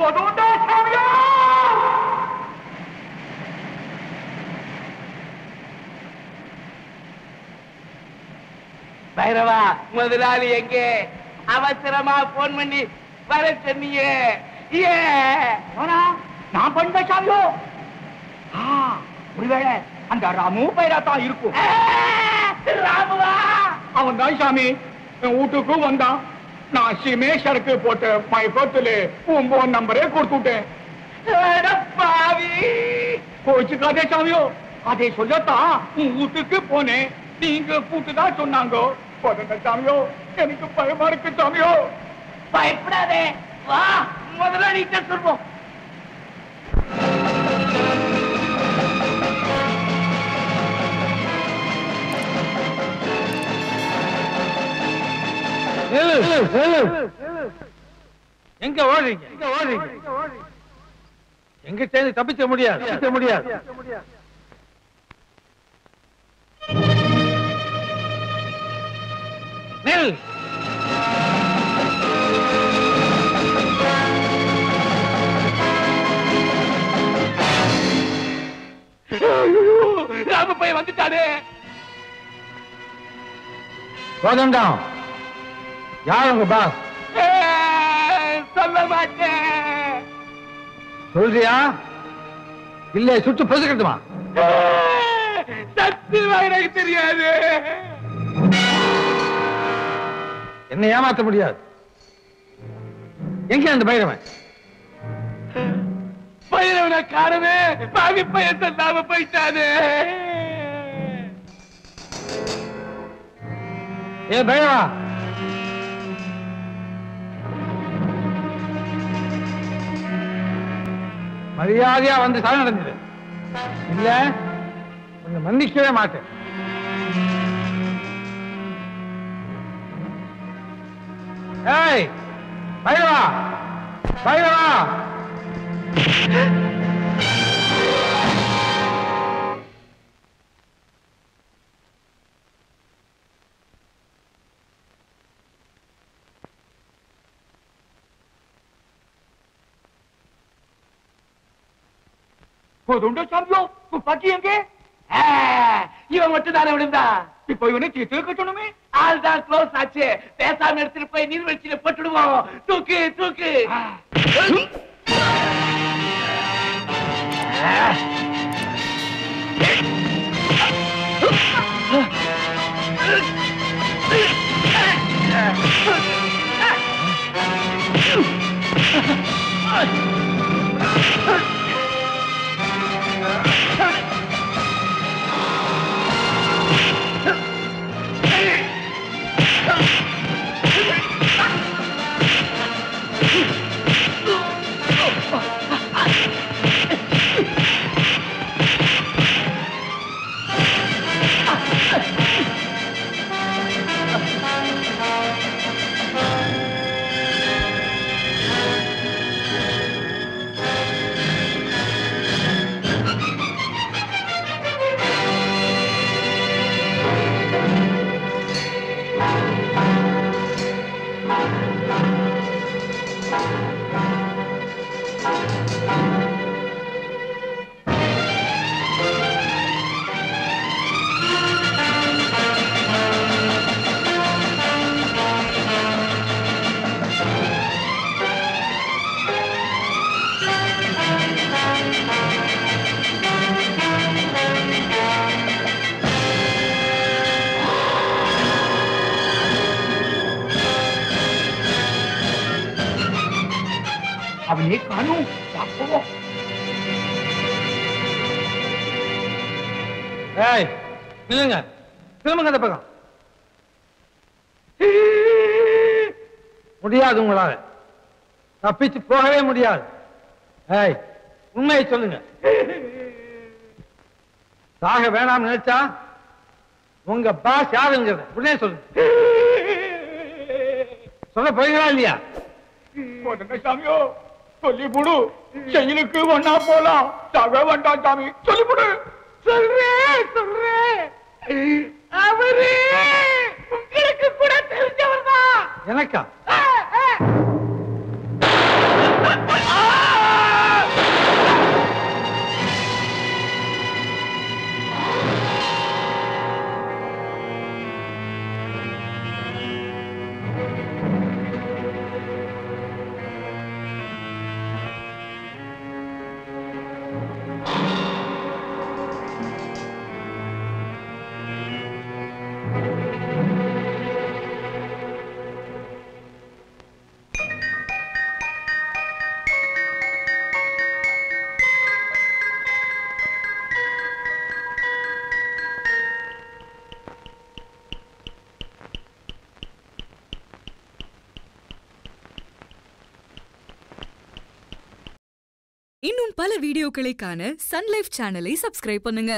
போதுண்டா சாமியோ பைரவா முதலாளி எங்கே? அவசரமா போன் பண்ணி வர சொன்னீங்க நானா? நான் பண்ண சாமியோ ஒருவேளை அந்த ராமு பைரா தான் இருக்கும் ராமுவா! அவன் தான் சாமி. என் வீட்டுக்கு வந்தான். நான் சிமேஷருக்கு போட்ட மயக்கத்துல உன் போன் நம்பரே கொடுத்துட்டேன் அட கோச்சுக்காதே சாமியோ. அதை சொல்லத்தான் உன் வீட்டுக்கு போனேன். நீங்க கூட்டுதான் சொன்னாங்க? போதங்க சாமியோ. எனக்கு பயமா இருக்கு சாமியோ. பயப்படாதே. வா முதல்ல முதலாளிகிட்ட சொல்வோம் எங்க ஓடுறீங்க எங்க ஓடுறீங்க எங்க சேர்ந்து தப்பிக்க முடியாது. தப்பிக்க முடியாது. நில். ராம பையன் வந்துட்டானே. கோதண்டம். யார் உங்க பாஸ் சொல்ல மாட்டேன். சொல்றியா? இல்ல சுட்டு பொசுக்கட்டுமா? சத்தியமா எனக்கு தெரியாது. என்ன ஏமாத்த முடியாது. எங்க அந்த பைரவன்? பைரவனை காணவே பாவி பையன் சொல்லாம போயிட்டானே. ஏ பைரவா மரியாதையா வந்து சரணடைஞ்சிரு இல்ல கொஞ்சம் மன்னிக்கவே மாட்டேன். ஏய் பைரவா பைரவா. சாமியோ துப்பாக்கி எங்கே? ஆ, இவன் மட்டும் தானே விழுந்தா? இப்போ இவனை தீர்த்து கட்டணுமே ஆள் தான் க்ளோஸ் ஆச்சு. பேசாம எடுத்துட்டு போய் நீர்வீழ்ச்சியில போட்டுடுவோம். தூக்கு தூக்கு. அவனே காணும். பார்ப்போம்? ஏய் நில்லுங்க. திரும்புங்க அந்த பக்கம். முடியாது உங்களால. தப்பிச்சு போகவே முடியாது. ஏய் உண்மையை சொல்லுங்க. சாக வேணாம் நினைச்சா உங்க பாஸ் யாருங்கிறத உடனே சொல்லுங்க. சொல்ல போறீங்களா இல்லையா? சாமியோ. சொல்லி புடு செயலுக்கு ஒன்னா போலாம். சாக வேண்டாம் சாமி. சொல்லி புடு சொல்றேன் சொல்றேன் அவரு உங்களுக்கு கூட தெரிஞ்சவர் தான் எனக்கா? இன்னும் பல வீடியோக்களை காண சன்லைஃப் சேனலை சப்ஸ்கிரைப் பண்ணுங்க.